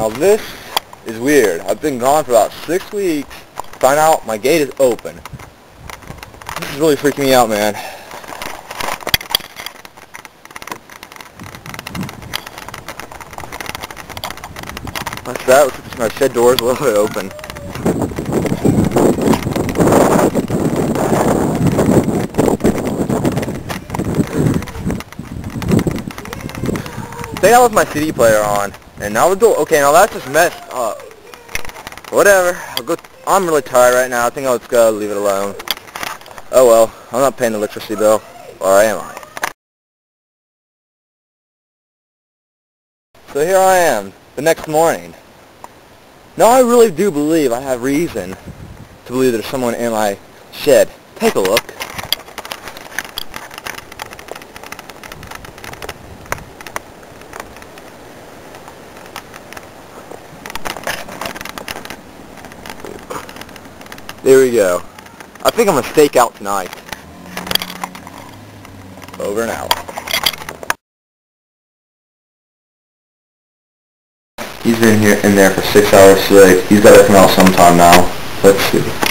Now this is weird. I've been gone for about six weeks. Find out my gate is open. This is really freaking me out, man. What's that? Looks like my shed door is a little bit open. Think I left my CD player on, and now the door. Okay, now that's just messed up. Uh, whatever. I'll go. I'm really tired right now. I think I'll just go leave it alone. Oh well. I'm not paying the electricity bill, or am I? So here I am, the next morning. Now I really do believe I have reason to believe there's someone in my shed. Take a look. There we go. I think I'm gonna stake out tonight. Over and out. He's been here in there for six hours straight. He's got to come out sometime now. Let's see.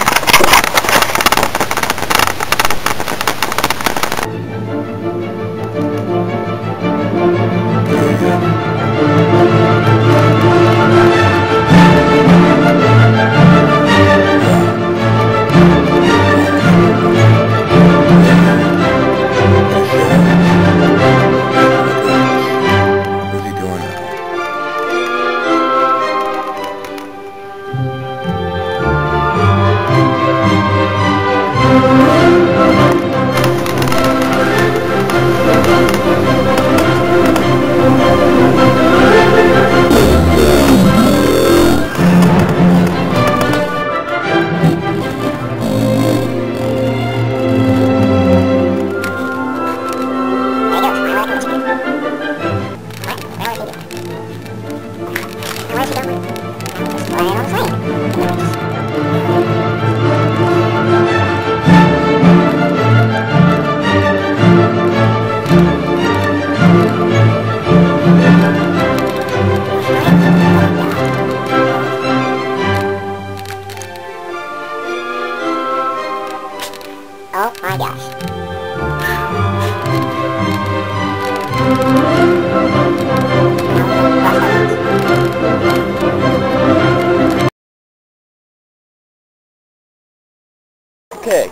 Okay,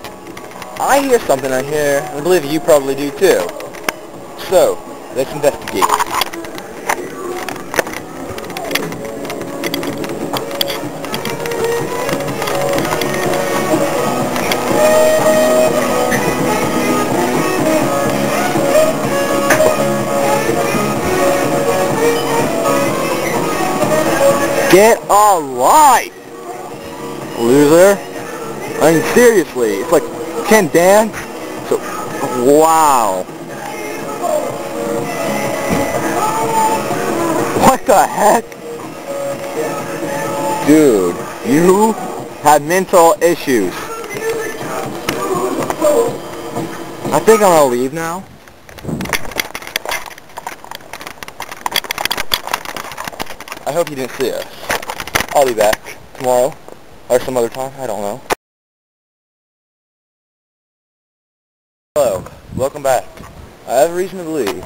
I hear something on here, and I believe you probably do too. So, let's investigate. Get a life, loser. I mean, seriously, it's like, can't dance? So, wow. What the heck? Dude, you have mental issues. I think I'm gonna leave now. I hope you didn't see us. I'll be back tomorrow or some other time. I don't know. Hello, welcome back. I have a reason to believe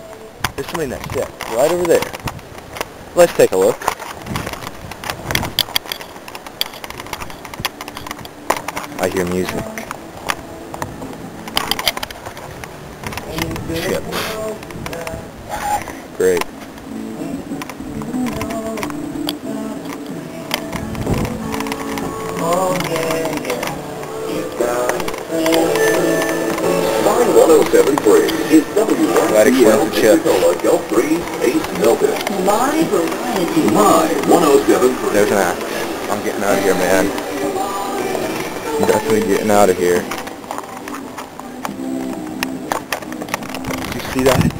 there's somebody next. that shed right over there. Let's take a look. I hear music. Chips. Great. 1073 is W1 Glad it cleans the chip. Gulf Breeze Pace Milton. My variety. My 107. There's an axe. I'm getting out of here, man. I'm definitely getting out of here. You see that?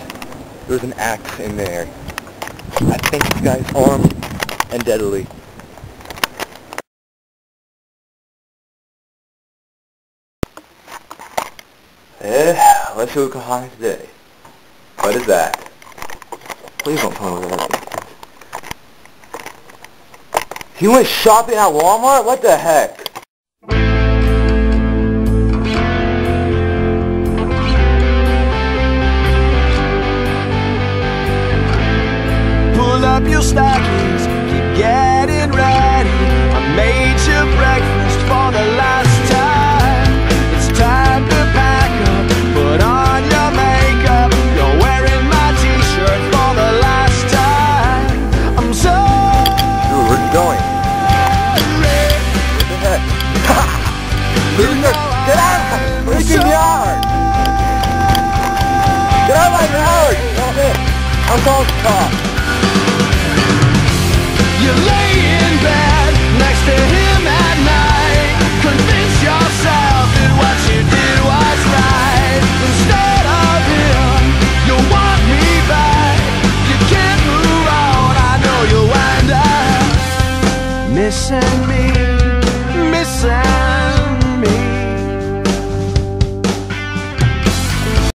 There's an axe in there. I think this guy's armed and deadly. Let's we can find today. What is that? Please don't tell me that. He went shopping at Walmart? What the heck? Get out freaking yard! Get out of my yard! Stop it! I'm calling the cops. You lay in bed next to him at night. Convince yourself that what you did was right. Instead of him, you want me back. You can't move on. I know you'll up missing me.